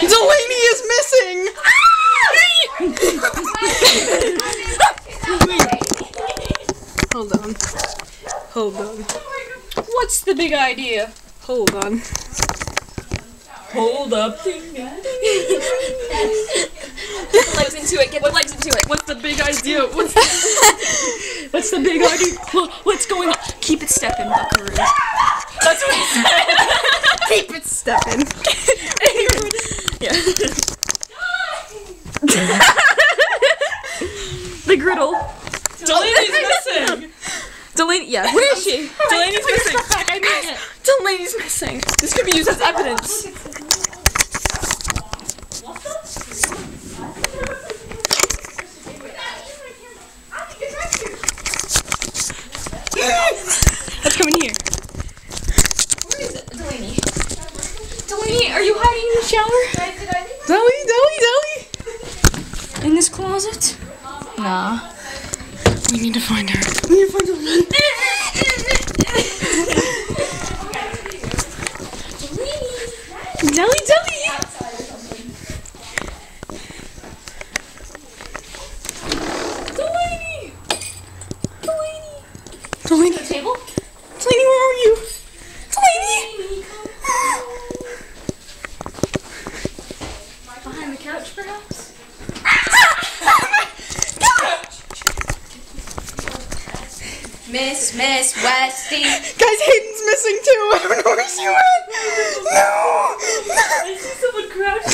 Delaney is missing! Hold on. Hold on. What's the big idea? Hold on. Hold up. Get the legs into it. Get the legs into it. What's the big idea? What's What's the big idea? What's going on? Keep it stepping, Buckaroo. That's what he said. Keep it stepping. yeah. The griddle. Delaney's missing! Delaney, yeah. Where is she? Delaney's missing! Delaney's missing. This could be used as evidence. Let's come in here. Where is it? Delaney? Delaney, are you hiding in the shower? Zoe, Zoe, Zoe! In this closet? Nah. We need to find her. We need to find Delaney. Zoe, Zoe! Delaney! Delaney! Delaney, Table? Delaney, where are you? Delaney! Behind the couch, perhaps? Miss, Miss Westy. Guys, Hayden's missing too. I don't know where she went. No. I see someone crouching.